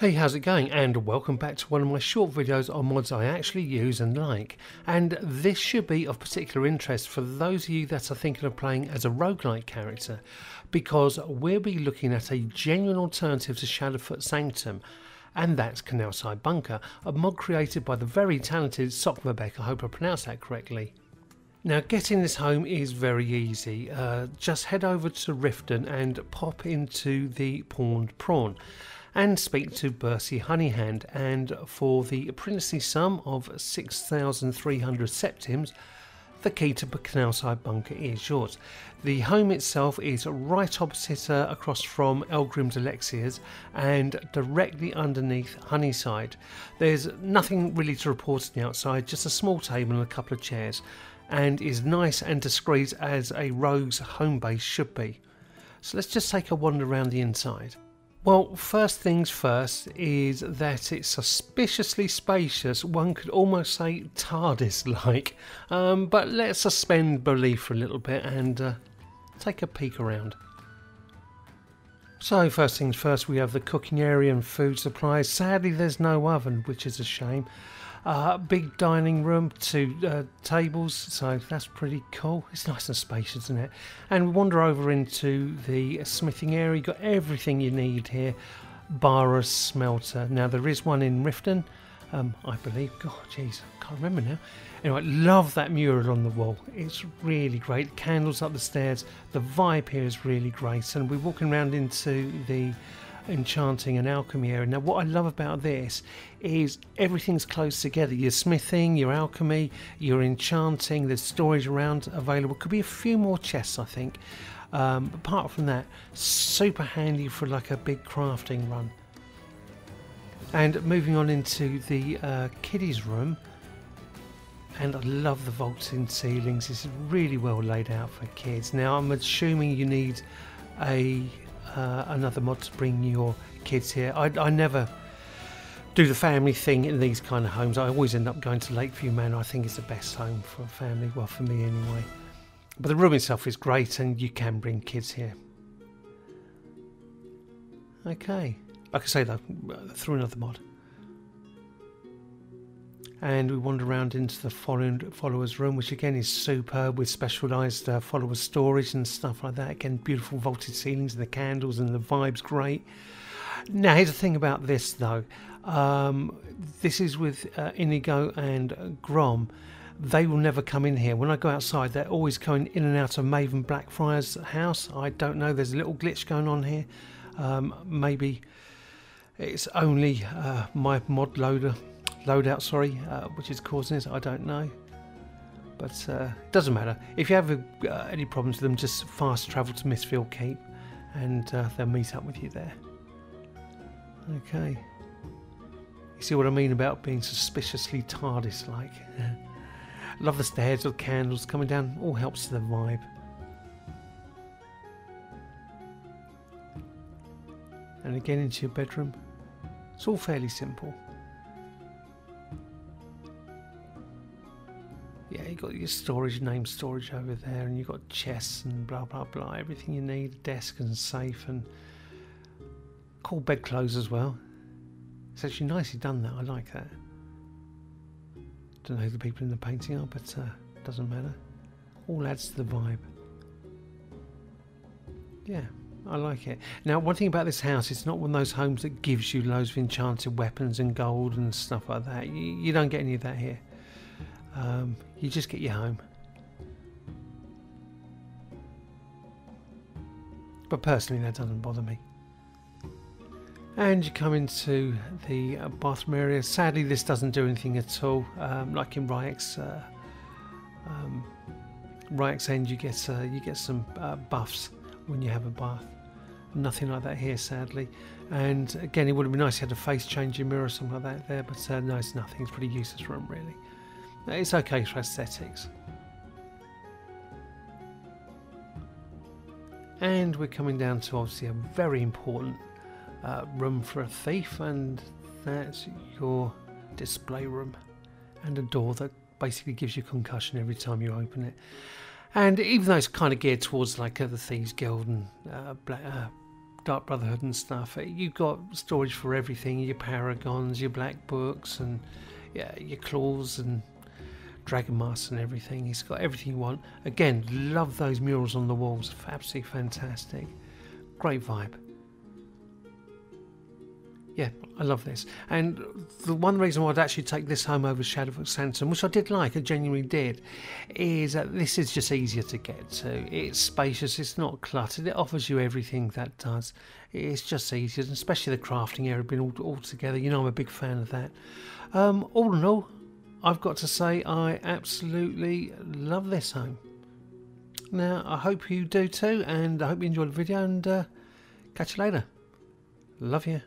Hey, how's it going? And welcome back to one of my short videos on mods I actually use and like. And this should be of particular interest for those of you that are thinking of playing as a roguelike character, because we'll be looking at a genuine alternative to Shadowfoot Sanctum, and that's Canalside Bunker, a mod created by the very talented Sokvabek, I hope I pronounced that correctly. Now getting this home is very easy. Uh, just head over to Riften and pop into the Pawned Prawn and speak to Bersi Honey-Hand and for the princely sum of 6,300 septims the key to the Canalside Bunker is yours. The home itself is right opposite uh, across from Elgrim's Elixirs and directly underneath Honeyside. There's nothing really to report on the outside, just a small table and a couple of chairs and is nice and discreet as a rogue's home base should be. So let's just take a wander around the inside. Well, first things first is that it's suspiciously spacious. One could almost say TARDIS like. Um, but let's suspend belief for a little bit and uh, take a peek around. So, first things first, we have the cooking area and food supplies. Sadly, there's no oven, which is a shame. Uh, big dining room, two uh, tables, so that's pretty cool. It's nice and spacious, isn't it? And we wander over into the smithing area. You've got everything you need here, bar a smelter. Now there is one in Riften, um, I believe. God, jeez, I can't remember now. Anyway, love that mural on the wall. It's really great. Candles up the stairs. The vibe here is really great. And we're walking around into the enchanting and alchemy area. Now, what I love about this is everything's close together. Your smithing, your alchemy, your enchanting, there's storage around available. Could be a few more chests, I think. Um, apart from that, super handy for like a big crafting run. And moving on into the uh, kiddies room, and I love the vaulting ceilings. It's really well laid out for kids. Now I'm assuming you need a uh, another mod to bring your kids here. I, I never do the family thing in these kind of homes. I always end up going to Lakeview Manor. I think it's the best home for a family, well, for me anyway. But the room itself is great, and you can bring kids here. Okay, like I say though, through another mod. And we wander around into the followers' room, which again is superb with specialised uh, follower storage and stuff like that. Again, beautiful vaulted ceilings and the candles and the vibes great. Now, here's the thing about this though. Um, this is with uh, Inigo and Grom. They will never come in here. When I go outside, they're always going in and out of Maven Black-Briar's house. I don't know. There's a little glitch going on here. Um, maybe it's only uh, my mod loader loadout, sorry, uh, which is causing this. I don't know. But uh, it doesn't matter. If you have uh, any problems with them, just fast travel to Mistveil Keep and uh, they'll meet up with you there. Okay. You see what I mean about being suspiciously TARDIS like? Love the stairs with candles coming down, all helps the vibe. And again into your bedroom. It's all fairly simple. You got your storage, name storage over there, and you've got chests and blah blah blah, everything you need, desk and safe and cool bedclothes as well. It's actually nicely done that. I like that. Don't know who the people in the painting are, but uh, doesn't matter. All adds to the vibe. Yeah, I like it. Now, one thing about this house, it's not one of those homes that gives you loads of enchanted weapons and gold and stuff like that. You, you don't get any of that here. Um, you just get you home. But personally, that doesn't bother me. And you come into the uh, bathroom area. Sadly, this doesn't do anything at all. Um, like in Ryek's, uh, um, end, you get uh, you get some uh, buffs when you have a bath. Nothing like that here, sadly. And again, it would have been nice if you had a face changing mirror or something like that there, but uh, no, it's nothing. It's pretty useless room, really. It's okay for aesthetics. And we're coming down to obviously a very important uh, room for a thief, and that's your display room and a door that basically gives you concussion every time you open it. And even though it's kind of geared towards like uh, the Thieves Guild and uh, Black, uh, Dark Brotherhood and stuff. You've got storage for everything your Paragons, your Black Books, and yeah, your Claws and Dragon masks and everything. He's got everything you want. Again, love those murals on the walls. Absolutely fantastic. Great vibe yeah, I love this. And the one reason why I'd actually take this home over Shadowfoot Sanctum, which I did like, I genuinely did, is that this is just easier to get to. It's spacious, it's not cluttered, it offers you everything that does. It's just easier, especially the crafting area being all, all together. You know, I'm a big fan of that. Um, all in all, I've got to say, I absolutely love this home. Now, I hope you do too, and I hope you enjoyed the video, and uh, catch you later. Love you.